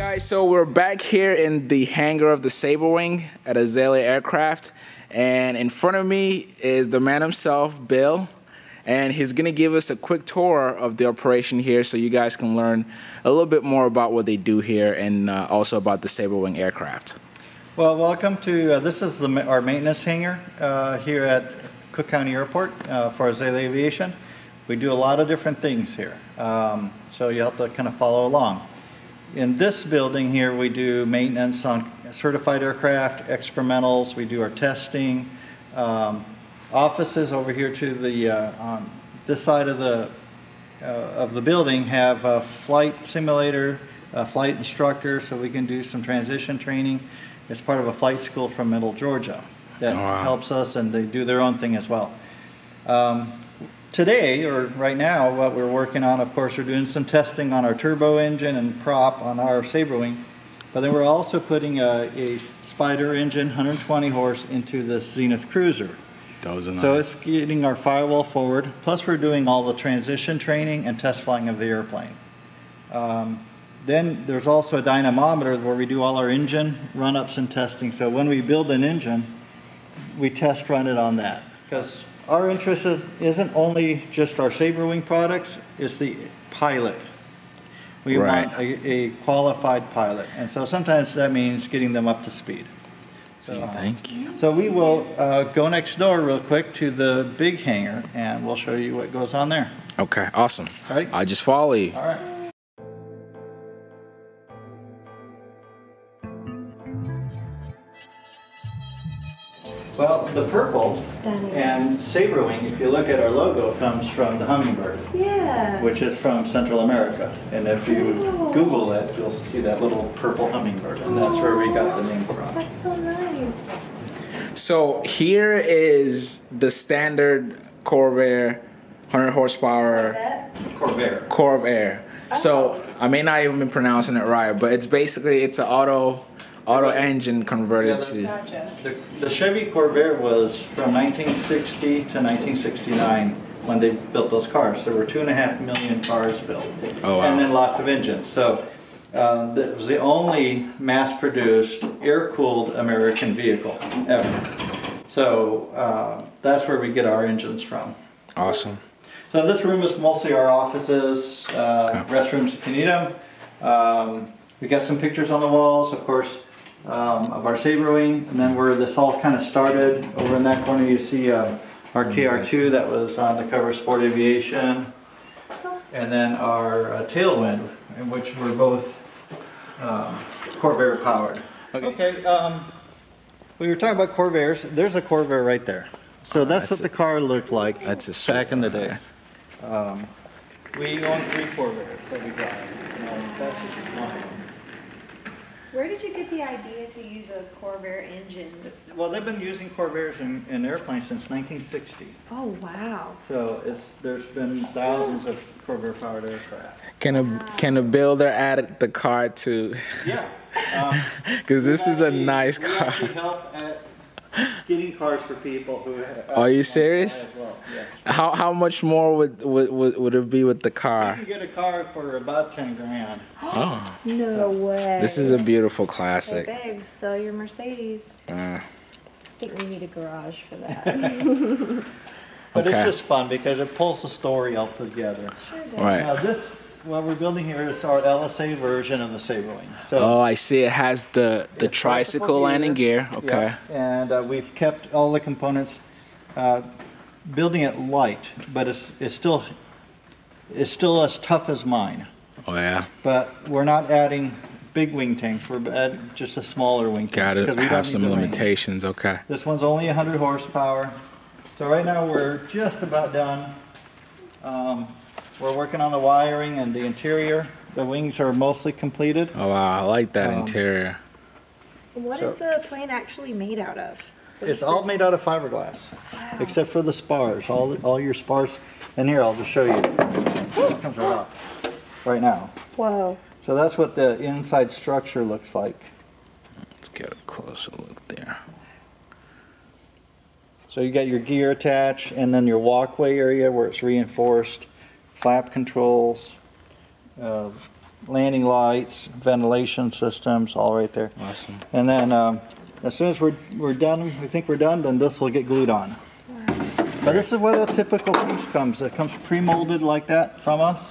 guys, so we're back here in the hangar of the Saberwing at Azalea Aircraft, and in front of me is the man himself, Bill, and he's gonna give us a quick tour of the operation here, so you guys can learn a little bit more about what they do here, and uh, also about the Saberwing aircraft. Well, welcome to, uh, this is the, our maintenance hangar uh, here at Cook County Airport uh, for Azalea Aviation. We do a lot of different things here, um, so you have to kind of follow along. In this building here, we do maintenance on certified aircraft, experimentals, we do our testing. Um, Offices over here to the, uh, on this side of the, uh, of the building have a flight simulator, a flight instructor, so we can do some transition training. It's part of a flight school from Middle Georgia that Wow. helps us, and they do their own thing as well. Um, Today, or right now, what we're working on, of course, we're doing some testing on our turbo engine and prop on our Saberwing. But then we're also putting a, a Spider engine, 120 horse, into this Zenith Cruzer. Are So it's getting our firewall forward, plus we're doing all the transition training and test flying of the airplane. Um, Then there's also a dynamometer where we do all our engine run-ups and testing. So when we build an engine, we test run it on that. Because our interest is, isn't only just our Saberwing products, it's the pilot. We Right. want a, a qualified pilot. And so sometimes that means getting them up to speed. Gee, thank you. So we will uh, go next door real quick to the big hangar and we'll show you what goes on there. Okay, awesome. All right. I just follow you. All right. Well, the purple Stunning. and Saberwing, if you look at our logo, comes from the hummingbird, Yeah. which is from Central America. And if you Oh. Google it, you'll see that little purple hummingbird, and that's where we got the name from. That's so nice. So here is the standard Corvair 100 horsepower Corvair. Corv Air. So oh. I may not even be pronouncing it right, but it's basically it's an auto auto engine converted to. Gotcha. The, the Chevy Corvair was from 1960 to 1969 when they built those cars. There were two and a half million cars built, Oh, wow. and then lots of engines. So uh, that was the only mass-produced air-cooled American vehicle ever. So uh, that's where we get our engines from. Awesome. So this room is mostly our offices, uh, Okay. restrooms if you need them. Um, we got some pictures on the walls, of course, um, of our Saberwing, and then where this all kind of started, over in that corner you see uh, our KR2 that was on the cover of Sport Aviation, and then our uh, Tailwind, in which were both um, Corvair powered. Okay. Okay, um, we were talking about Corvairs. There's a Corvair right there. So that's, That's what the car looked like That's a back in the day. Um, we own three Corvairs that we drive. that's just one. Where did you get the idea to use a Corvair engine? Well, they've been using Corvairs in, in airplanes since 1960. Oh wow. So it's, there's been thousands of Corvair powered aircraft. Can a can a builder add the car to? Yeah. Um, Because this is a nice actually- We actually car. Help at getting cars for people who. have- Are you want to fly serious? well, Yes. How how much more would would, would, would it be with the You car? can get a car for about 10 grand. Oh, No way. this is a beautiful Hey classic. babe, sell your Mercedes. Uh, I think we need a garage for that. But Okay. it's just fun because it pulls the story all together. sure does. right. Now this, what we're building here is our LSA version of the Saberwing. So Oh, I see. It has the the tricycle landing gear. Okay. Yeah, And uh, we've kept all the components, uh, building it light, but it's, it's still, it's still as tough as mine. Oh yeah. But we're not adding big wing tanks, we're adding just a smaller wing tank. Got to we have some range. limitations. Okay. This one's only 100 horsepower. So right now we're just about done. Um, we're working on the wiring and the interior. The wings are mostly completed. Oh wow, I like that Um, interior. What So- is the plane actually made out of? What It's all made out of fiberglass, Wow. except for the spars. All, all your spars. And here, I'll just show you. It comes right off right now. Wow. So that's what the inside structure looks like. Let's get a closer look there. So you got your gear attached, and then your walkway area where it's reinforced, flap controls, uh, landing lights, ventilation systems, all right there. Awesome. And then um, as soon as we're, we're done, we think we're done, then this will get glued on. But this is where the typical piece comes. It comes pre-molded like that from us,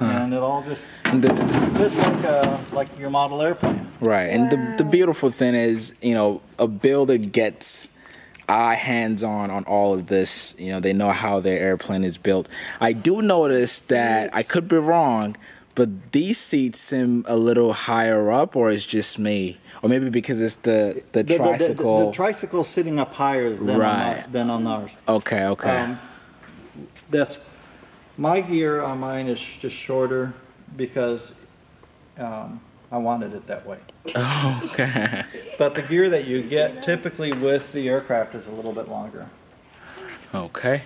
and it all just And the, fits like uh, like your model airplane. Right, and the the beautiful thing is, you know, a builder gets eye hands on on all of this. You know, they know how their airplane is built. I do notice that I could be wrong, but these seats seem a little higher up, or it's just me, or maybe because it's the the, The, the, the, tricycle. the tricycle's sitting up higher than, Right. on, our, than on ours. okay, okay, Um, that's my gear on mine is just shorter because um, I wanted it that way. okay, But the gear that you get typically with the aircraft is a little bit longer. okay.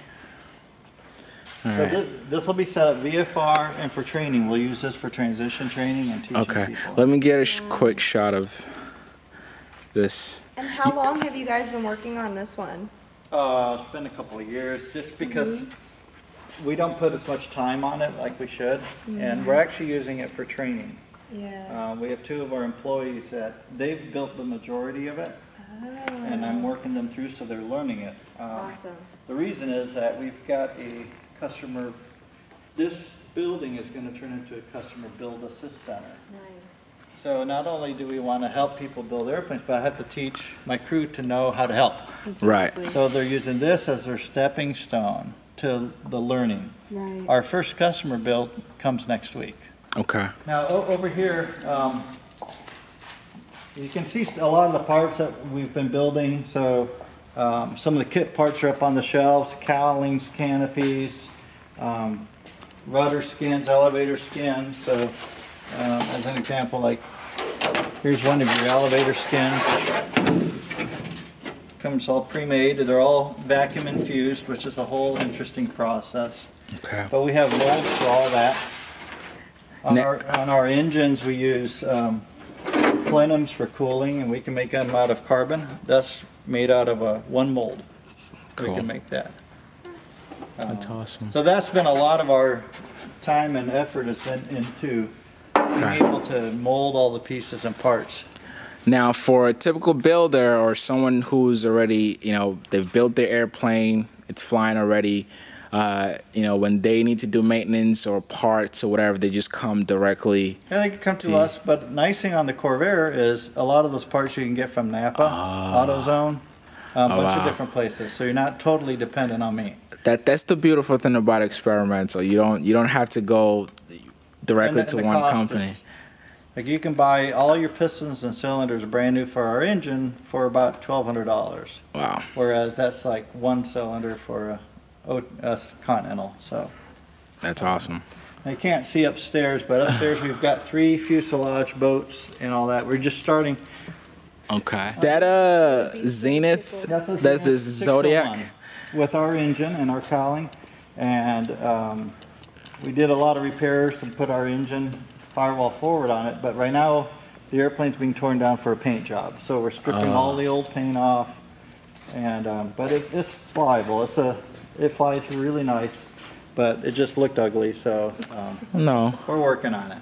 All So right. this, this will be set up VFR and for training. We'll use this for transition training and teaching Okay, people. let me get a sh- quick shot of this. And how long have you guys been working on this one? Uh, it's been a couple of years just because we don't put as much time on it like we should. And we're actually using it for training. Yeah. Uh, we have two of our employees that they've built the majority of it and I'm working them through so they're learning it. Um, Awesome. The reason is that we've got a customer, this building is going to turn into a customer build assist center. Nice. So not only do we want to help people build airplanes, but I have to teach my crew to know how to help. Right. So they're using this as their stepping stone to the learning. Right. Our first customer build comes next week. Okay. Now, o- over here, um, you can see a lot of the parts that we've been building. So um, some of the kit parts are up on the shelves, cowlings, canopies, um, rudder skins, elevator skins. So um, as an example, like here's one of your elevator skins. Comes all pre-made. They're all vacuum infused, which is a whole interesting process. Okay. But we have molds for all that. On Ne- our, on our engines, we use um, plenums for cooling, and we can make them out of carbon. That's made out of a one mold. We can make that. That's Um, awesome. So that's been a lot of our time and effort has been into being Okay. able to mold all the pieces and parts. Now, for a typical builder or someone who's already, you know, they've built their airplane, it's flying already. Uh, you know, when they need to do maintenance or parts or whatever, they just come directly. Yeah, they can come to See. us, but nice thing on the Corvair is a lot of those parts you can get from Napa, AutoZone, a Oh, bunch wow. of different places. So you're not totally dependent on me. That that's the beautiful thing about experimental. You don't you don't have to go directly the- to one company. is- Like you can buy all your pistons and cylinders brand new for our engine for about twelve hundred dollars, Wow. whereas that's like one cylinder for a, O- a Continental. So That's awesome. I can't see upstairs, but upstairs we've got three fuselage boats and all that. We're just starting. Okay. Is that a Zenith? That's a That's the Zodiac? 601 With our engine and our cowling. And um, we did a lot of repairs and put our engine firewall forward on it. But right now, the airplane's being torn down for a paint job. So we're stripping Oh. all the old paint off. And, um, but it, it's flyable. It's a, it flies really nice, but it just looked ugly. So um, No. we're working on it.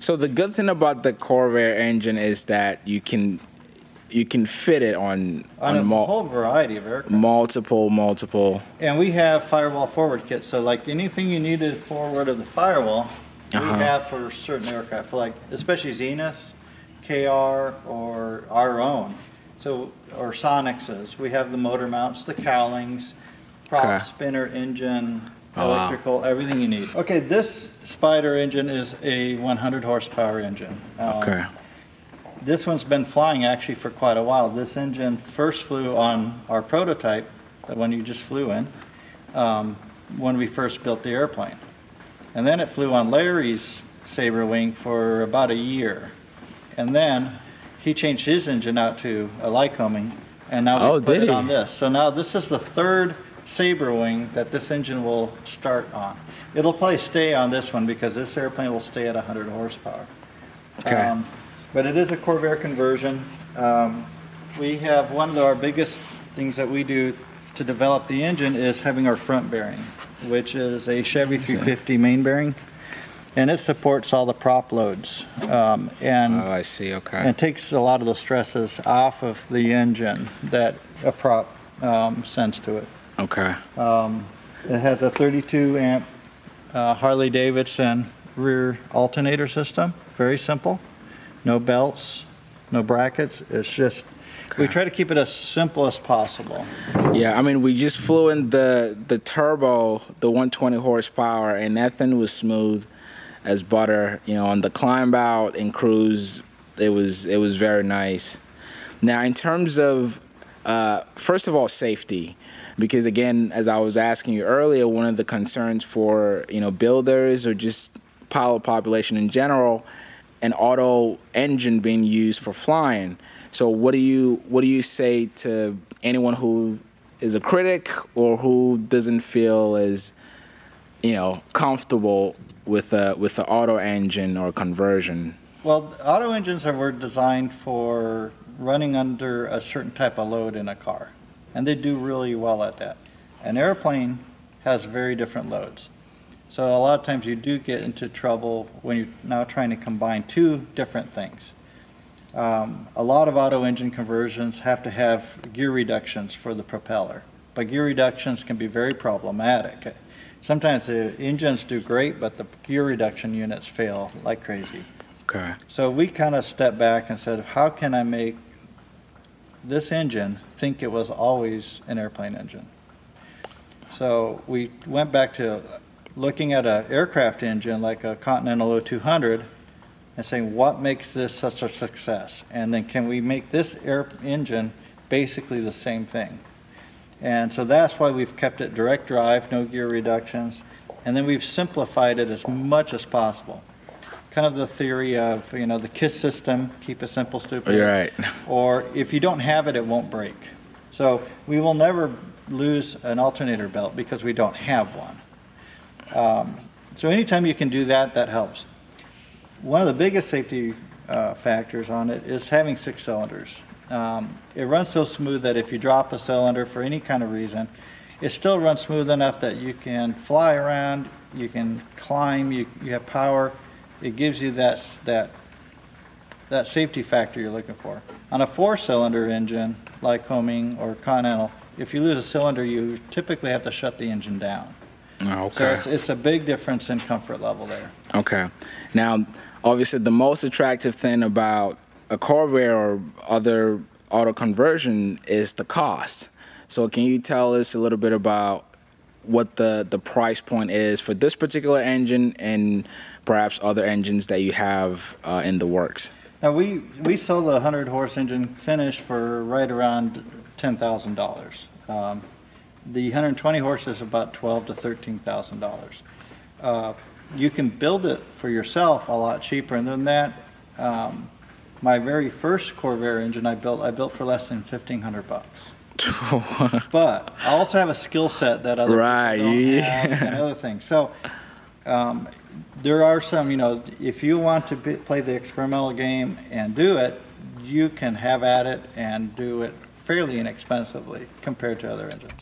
So the good thing about the Corvair engine is that you can you can fit it on On on, a mul- whole variety of aircraft. multiple multiple. And we have firewall forward kits, so like anything you needed forward of the firewall, we Uh-huh. have for certain aircraft, for like especially Zeniths, KR, or our own. So, or Sonex's, we have the motor mounts, the cowlings, prop, Okay. spinner, engine, Oh, wow. electrical, everything you need. Okay, this Spider engine is a 100 horsepower engine. Um, Okay. this one's been flying actually for quite a while. This engine first flew on our prototype, the one you just flew in, um, when we first built the airplane. And then it flew on Larry's Saberwing for about a year. And then he changed his engine out to a Lycoming, and now we Oh, put it he? on this. So now this is the third Saberwing that this engine will start on. It'll probably stay on this one because this airplane will stay at 100 horsepower. Okay. Um, but it is a Corvair conversion. Um, we have one of our biggest things that we do to develop the engine is having our front bearing, which is a Chevy 350 main bearing. and it supports all the prop loads. Um, and Oh, I see. Okay. and it takes a lot of the stresses off of the engine that a prop um, sends to it. Okay. It has a 32 amp uh, Harley Davidson rear alternator system. Very simple. No belts, no brackets. It's just, we try to keep it as simple as possible. Yeah, I mean, we just flew in the the turbo, the 120 horsepower, and that thing was smooth as butter. You know, on the climb out and cruise, it was it was very nice. Now, in terms of uh, first of all, safety, because again, as I was asking you earlier, one of the concerns for you know builders or just pilot population in general, an auto engine being used for flying. So, what do you what do you say to anyone who is a critic or who doesn't feel as you know comfortable with a with the auto engine or conversion? Well, auto engines were designed for running under a certain type of load in a car, and they do really well at that. An airplane has very different loads. So a lot of times you do get into trouble when you're now trying to combine two different things. Um, a lot of auto engine conversions have to have gear reductions for the propeller, but gear reductions can be very problematic. Sometimes the engines do great, but the gear reduction units fail like crazy. Okay. So we kind of stepped back and said, how can I make this engine think it was always an airplane engine? So we went back to looking at an aircraft engine like a Continental O200 and saying, what makes this such a success? And then can we make this air engine basically the same thing? And so that's why we've kept it direct drive, no gear reductions, and then we've simplified it as much as possible. Kind of the theory of, you know, the KISS system, keep it simple, stupid. You're right. Or if you don't have it, it won't break. So we will never lose an alternator belt because we don't have one. Um, so anytime you can do that, that helps. One of the biggest safety uh, factors on it is having six cylinders. Um, it runs so smooth that if you drop a cylinder for any kind of reason, it still runs smooth enough that you can fly around, you can climb, you, you have power. It gives you that, that, that safety factor you're looking for. On a four-cylinder engine, like Lycoming or Continental, if you lose a cylinder, you typically have to shut the engine down. Oh, So it's, it's a big difference in comfort level there. Okay. Now, obviously, the most attractive thing about a Corvair or other auto conversion is the cost. So, can you tell us a little bit about what the, the price point is for this particular engine and perhaps other engines that you have uh, in the works? Now, we, we sell the 100 horse engine finished for right around $10,000. Um, the 120 horse is about 12 to $13,000. Uh, you can build it for yourself a lot cheaper, than that, um, my very first Corvair engine I built, I built for less than 1,500 bucks. But I also have a skill set that other Right, yeah. have and other things. So um, there are some, you know, if you want to be, play the experimental game and do it, you can have at it and do it fairly inexpensively compared to other engines.